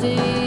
see.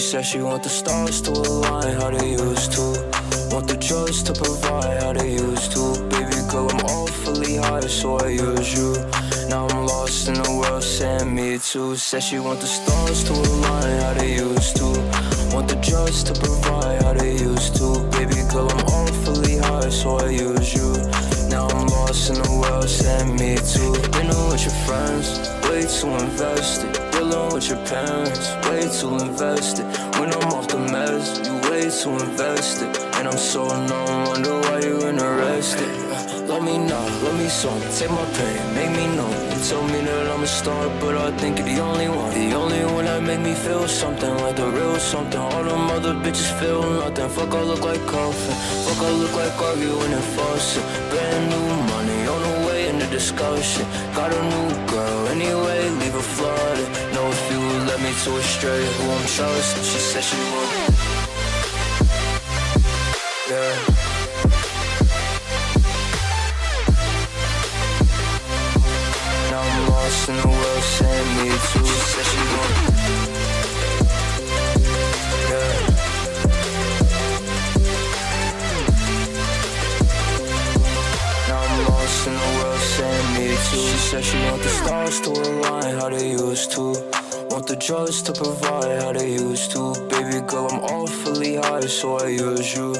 Said she want the stars to align how they used to. Want the drugs to provide how they used to. Baby girl, I'm awfully high, so I use you. Now I'm lost in the world, saying me too. Said she want the stars to align how they used to. Want the drugs to provide how they used to. Baby girl, I'm awfully high, so I use you. Now I'm lost in the world, saying me too. Dinner with your friends, way too invested. With your parents, way too invested. When I'm off the meds, you way too invested. And I'm so numb, wonder why you interested. Uh, love me now, love me some, take my pain, make me know. You told me that I'm a star, but I think you're the only one. The only one that make me feel something like the real something. All them other bitches feel nothing. Fuck, I look like coffin. Fuck, I look like arguing and fussing. Brand new money on the way in the discussion. Got a new girl anyway, leave her flooded. Know if you would let me to a straight who I'm trusting. She said she would. Yeah. Now I'm lost in the world, saying me too. She said she want the stars to align how they used to. Want the drugs to provide how they used to. Baby girl, I'm awfully high, so I use you.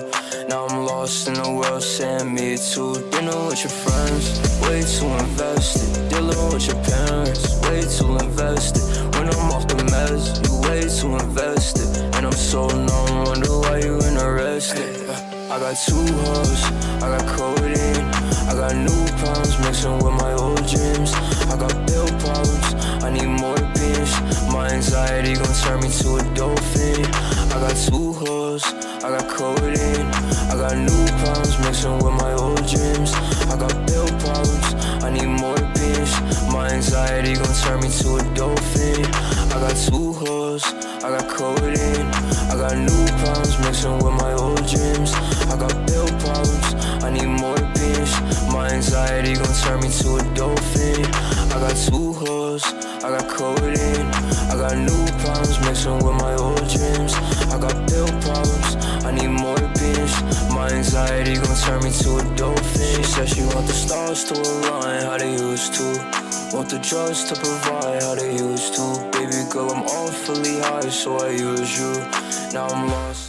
Now I'm lost in the world, saying me too. Dinner with your friends, way too invested. Dealing with your parents, way too invested. When I'm off the meds, you way too invested. And I'm so numb, wonder why you interested. I got two hoes, I got codeine, I got new problems mixing with my old dreams. I got bill problems, I need more beans. My anxiety gon' turn me to a dolphin. I got two hoes, I got codeine, I got new problems mixing with my old dreams. I got bill problems, I need more beans. My anxiety gon' turn me to a dolphin. I got two hoes, I got codeine, I got new problems mixing with my anxiety gon' turn me to a dolphin. I got two hoes, I got codeine, I got new problems mixing with my old dreams. I got bill problems, I need more beans. My anxiety gon' turn me to a dolphin. She said she want the stars to align how they used to. Want the drugs to provide how they used to. Baby girl, I'm awfully high, so I use you. Now I'm lost.